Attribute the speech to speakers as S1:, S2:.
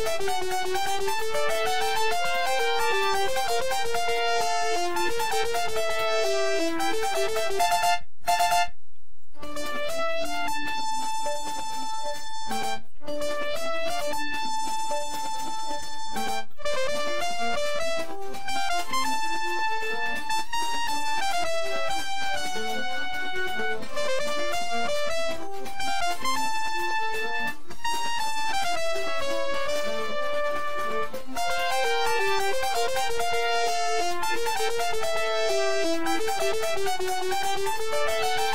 S1: Thank you. Música